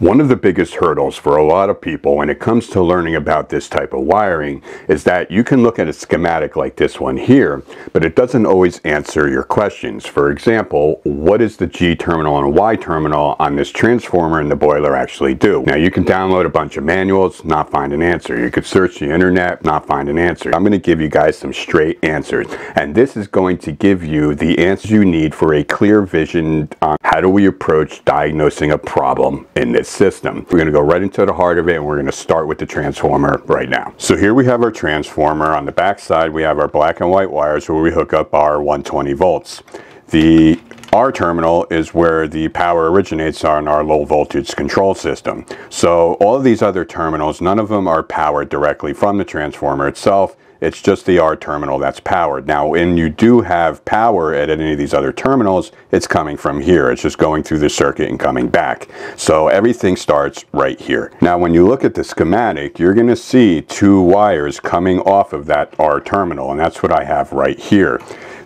One of the biggest hurdles for a lot of people when it comes to learning about this type of wiring is that you can look at a schematic like this one here, but it doesn't always answer your questions. For example, what does the G terminal and Y terminal on this transformer and the boiler actually do? Now you can download a bunch of manuals, not find an answer. You could search the internet, not find an answer. I'm going to give you guys some straight answers, and this is going to give you the answers you need for a clear vision on how do we approach diagnosing a problem in this system. We're going to go right into the heart of it and we're going to start with the transformer right now. So here we have our transformer. On the back side we have our black and white wires where we hook up our 120 volts. The R terminal is where the power originates on our low voltage control system. So all of these other terminals, none of them are powered directly from the transformer itself. It's just the R terminal that's powered. Now, when you do have power at any of these other terminals, it's coming from here. It's just going through the circuit and coming back. So everything starts right here. Now, when you look at the schematic, you're going to see two wires coming off of that R terminal, and that's what I have right here.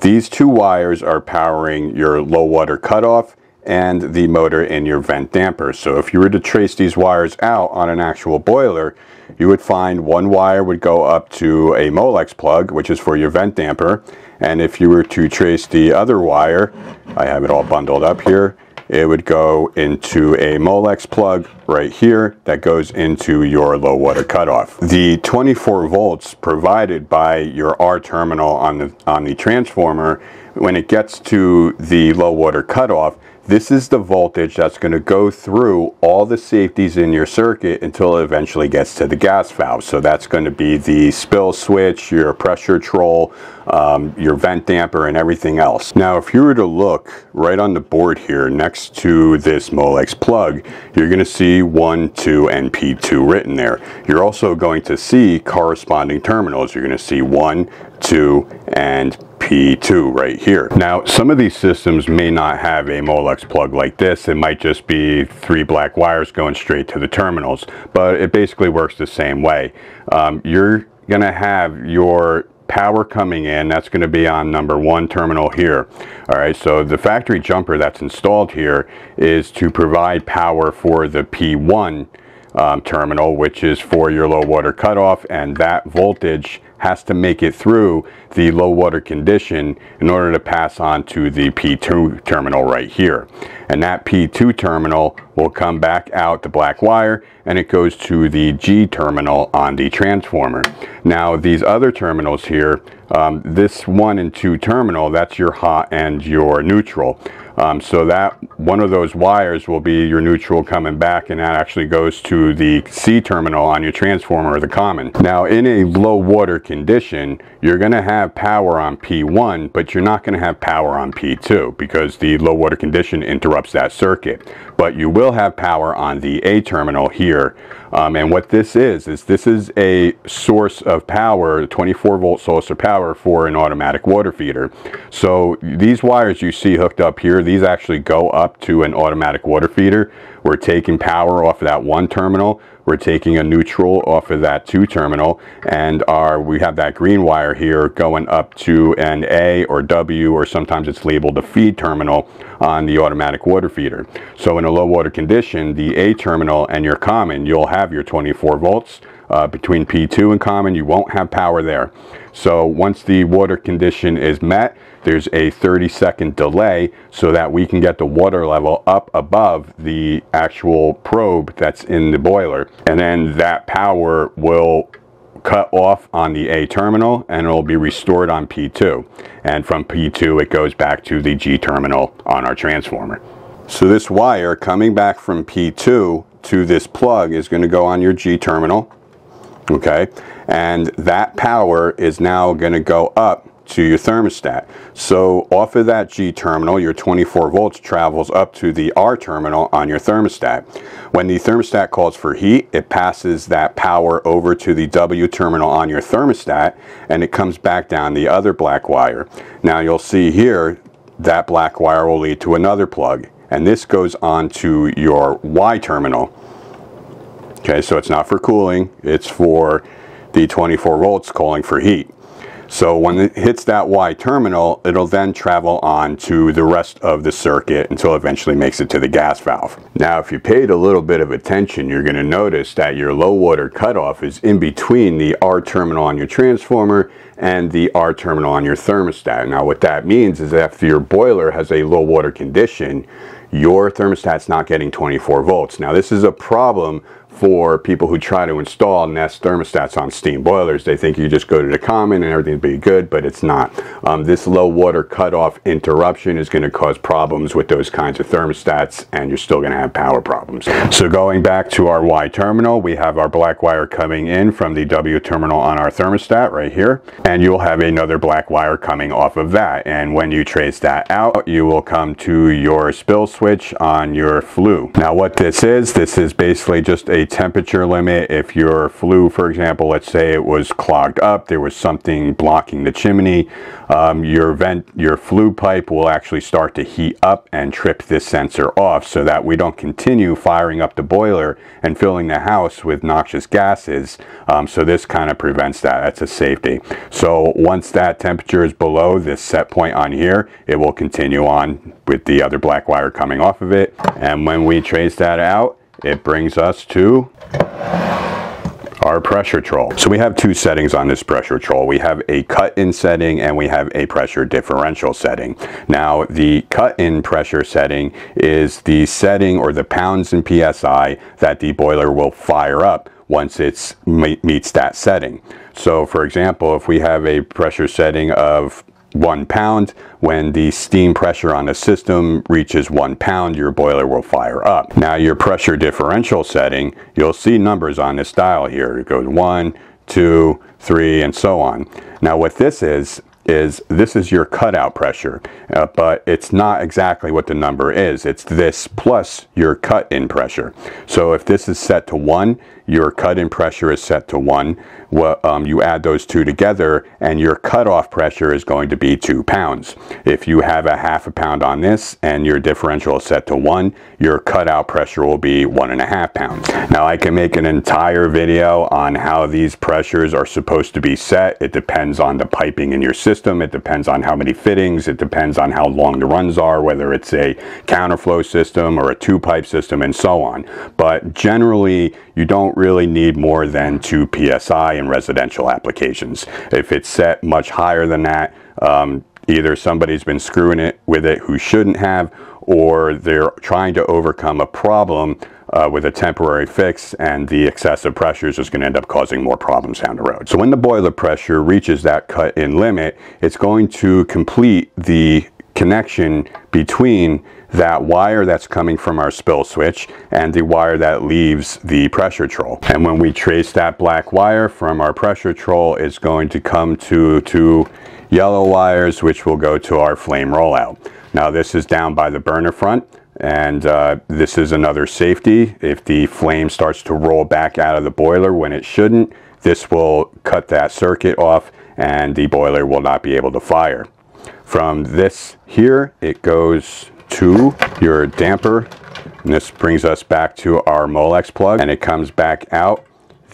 These two wires are powering your low water cutoff and the motor in your vent damper. So if you were to trace these wires out on an actual boiler, you would find one wire would go up to a Molex plug, which is for your vent damper. And if you were to trace the other wire, I have it all bundled up here, it would go into a Molex plug right here that goes into your low water cutoff. The 24 volts provided by your R terminal on the, on the transformer, when it gets to the low water cutoff, this is the voltage that's going to go through all the safeties in your circuit until it eventually gets to the gas valve. So that's going to be the spill switch, your Pressuretrol, um, your vent damper, and everything else. Now, if you were to look right on the board here next to this Molex plug, you're going to see 1, 2, and P2 written there. You're also going to see corresponding terminals. You're going to see 1, 2, and P2 right here. Now, some of these systems may not have a Molex plug like this. It might just be three black wires going straight to the terminals, but it basically works the same way. Um, you're going to have your power coming in that's going to be on number one terminal here all right so the factory jumper that's installed here is to provide power for the P1 um, terminal which is for your low water cutoff and that voltage has to make it through the low water condition in order to pass on to the P2 terminal right here. And that P2 terminal will come back out the black wire and it goes to the G terminal on the transformer. Now these other terminals here, um, this one and two terminal, that's your hot and your neutral. Um, so that one of those wires will be your neutral coming back and that actually goes to the C terminal on your transformer or the common. Now in a low water condition, you're going to have power on P1, but you're not going to have power on P2 because the low water condition interrupts that circuit. But you will have power on the A terminal here. Um, and what this is, is this is a source of power, 24 volt source of power for an automatic water feeder. So these wires you see hooked up here, these actually go up to an automatic water feeder. We're taking power off of that one terminal. We're taking a neutral off of that two terminal and our we have that green wire here going up to an A or W or sometimes it's labeled the feed terminal on the automatic water feeder. So in a low water condition, the A terminal and your common, you'll have your 24 volts uh, between P2 and common, you won't have power there. So once the water condition is met, there's a 30 second delay so that we can get the water level up above the actual probe that's in the boiler. And then that power will cut off on the A terminal and it'll be restored on P2. And from P2 it goes back to the G terminal on our transformer. So this wire coming back from P2 to this plug is going to go on your G terminal okay and that power is now going to go up to your thermostat. So off of that G terminal your 24 volts travels up to the R terminal on your thermostat. When the thermostat calls for heat it passes that power over to the W terminal on your thermostat and it comes back down the other black wire. Now you'll see here that black wire will lead to another plug and this goes on to your Y terminal. Okay, so it's not for cooling, it's for the 24 volts calling for heat. So when it hits that Y terminal, it'll then travel on to the rest of the circuit until it eventually makes it to the gas valve. Now, if you paid a little bit of attention, you're going to notice that your low water cutoff is in between the R terminal on your transformer and the R terminal on your thermostat. Now, what that means is that if your boiler has a low water condition, your thermostat's not getting 24 volts. Now, this is a problem for people who try to install Nest thermostats on steam boilers. They think you just go to the common and everything everything's be good, but it's not. Um, this low water cutoff interruption is going to cause problems with those kinds of thermostats and you're still going to have power problems. So going back to our Y terminal, we have our black wire coming in from the W terminal on our thermostat right here, and you'll have another black wire coming off of that. And when you trace that out, you will come to your spill switch on your flue. Now what this is, this is basically just a temperature limit. If your flue, for example, let's say it was clogged up, there was something blocking the chimney, um, your vent, your flue pipe will actually start to heat up and trip this sensor off so that we don't continue firing up the boiler and filling the house with noxious gases. Um, so this kind of prevents that. That's a safety. So once that temperature is below this set point on here, it will continue on with the other black wire coming off of it. And when we trace that out, it brings us to our Pressuretrol. So we have two settings on this Pressuretrol. We have a cut-in setting and we have a pressure differential setting. Now the cut-in pressure setting is the setting or the pounds in PSI that the boiler will fire up once it meets that setting. So for example, if we have a pressure setting of one pound. When the steam pressure on the system reaches one pound, your boiler will fire up. Now your pressure differential setting, you'll see numbers on this dial here. It goes one, two, three, and so on. Now what this is, is this is your cutout pressure, uh, but it's not exactly what the number is. It's this plus your cut-in pressure. So if this is set to 1, your cut-in pressure is set to 1. Well, um, you add those two together and your cutoff pressure is going to be 2 pounds. If you have a half a pound on this and your differential is set to 1, your cutout pressure will be 1.5 pounds. Now I can make an entire video on how these pressures are supposed to be set. It depends on the piping in your system. It depends on how many fittings. It depends on how long the runs are, whether it's a counterflow system or a two-pipe system and so on. But generally, you don't really need more than 2 psi in residential applications. If it's set much higher than that, um, either somebody's been screwing it with it who shouldn't have, or they're trying to overcome a problem uh, with a temporary fix and the excessive pressure is just going to end up causing more problems down the road. So when the boiler pressure reaches that cut in limit, it's going to complete the connection between that wire that's coming from our spill switch and the wire that leaves the Pressuretrol. And when we trace that black wire from our Pressuretrol, it's going to come to two yellow wires, which will go to our flame rollout. Now this is down by the burner front and uh, this is another safety. If the flame starts to roll back out of the boiler when it shouldn't, this will cut that circuit off and the boiler will not be able to fire. From this here, it goes to your damper. And this brings us back to our Molex plug and it comes back out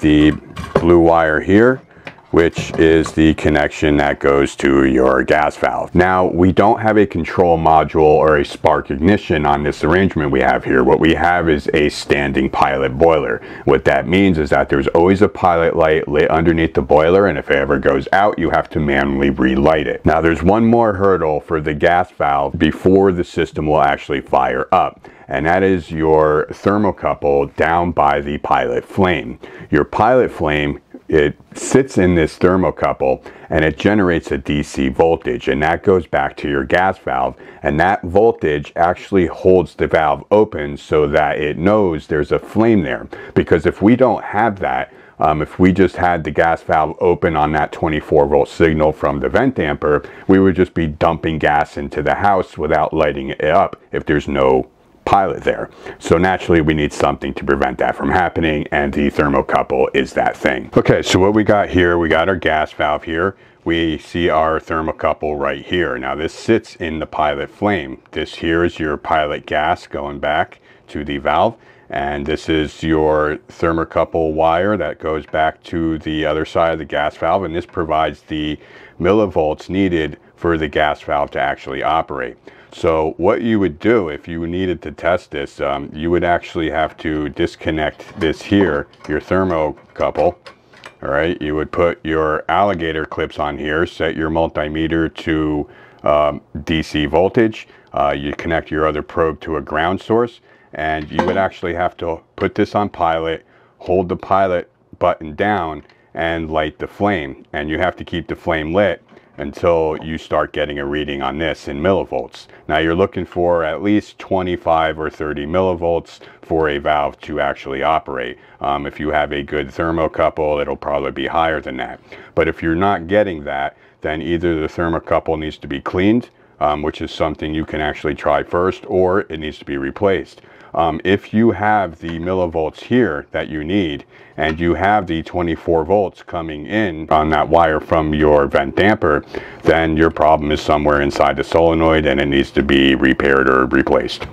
the blue wire here which is the connection that goes to your gas valve. Now, we don't have a control module or a spark ignition on this arrangement we have here. What we have is a standing pilot boiler. What that means is that there's always a pilot light lit underneath the boiler, and if it ever goes out, you have to manually relight it. Now, there's one more hurdle for the gas valve before the system will actually fire up and that is your thermocouple down by the pilot flame. Your pilot flame it sits in this thermocouple and it generates a DC voltage and that goes back to your gas valve and that voltage actually holds the valve open so that it knows there's a flame there. Because if we don't have that um, if we just had the gas valve open on that 24 volt signal from the vent damper we would just be dumping gas into the house without lighting it up if there's no pilot there. So naturally we need something to prevent that from happening and the thermocouple is that thing. Okay, so what we got here, we got our gas valve here. We see our thermocouple right here. Now this sits in the pilot flame. This here is your pilot gas going back to the valve And this is your thermocouple wire that goes back to the other side of the gas valve. And this provides the millivolts needed for the gas valve to actually operate. So what you would do if you needed to test this, um, you would actually have to disconnect this here, your thermocouple. All right, you would put your alligator clips on here, set your multimeter to um, DC voltage. Uh, you connect your other probe to a ground source and you would actually have to put this on pilot, hold the pilot button down and light the flame. And you have to keep the flame lit until you start getting a reading on this in millivolts. Now you're looking for at least 25 or 30 millivolts for a valve to actually operate. Um, if you have a good thermocouple, it'll probably be higher than that. But if you're not getting that, then either the thermocouple needs to be cleaned, um, which is something you can actually try first, or it needs to be replaced. Um, if you have the millivolts here that you need and you have the 24 volts coming in on that wire from your vent damper, then your problem is somewhere inside the solenoid and it needs to be repaired or replaced.